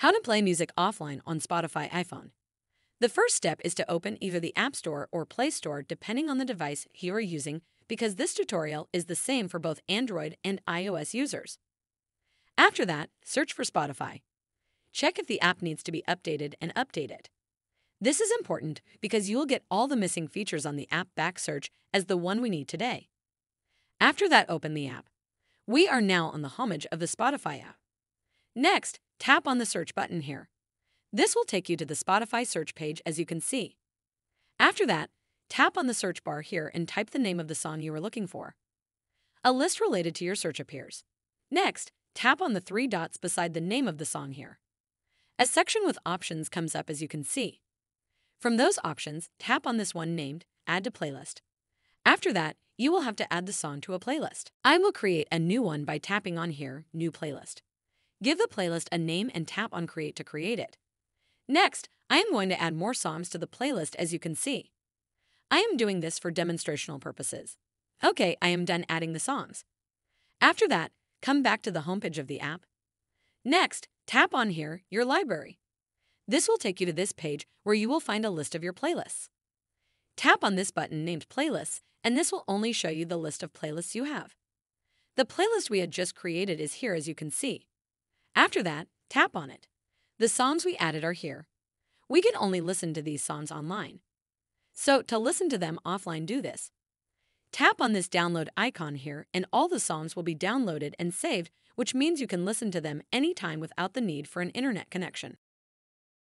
How to play music offline on Spotify iPhone. The first step is to open either the App Store or Play Store depending on the device you are using because this tutorial is the same for both Android and iOS users. After that, search for Spotify. Check if the app needs to be updated and update it. This is important because you'll get all the missing features on the app back search as the one we need today. After that, open the app. We are now on the homepage of the Spotify app. Next, tap on the search button here. This will take you to the Spotify search page as you can see. After that, tap on the search bar here and type the name of the song you are looking for. A list related to your search appears. Next, tap on the three dots beside the name of the song here. A section with options comes up as you can see. From those options, tap on this one named Add to Playlist. After that, you will have to add the song to a playlist. I will create a new one by tapping on here, New Playlist. Give the playlist a name and tap on Create to create it. Next, I am going to add more songs to the playlist as you can see. I am doing this for demonstrational purposes. Okay, I am done adding the songs. After that, come back to the homepage of the app. Next, tap on here, Your Library. This will take you to this page where you will find a list of your playlists. Tap on this button named Playlists, and this will only show you the list of playlists you have. The playlist we had just created is here as you can see. After that, tap on it. The songs we added are here. We can only listen to these songs online. So, to listen to them offline, do this. Tap on this download icon here, and all the songs will be downloaded and saved, which means you can listen to them anytime without the need for an internet connection.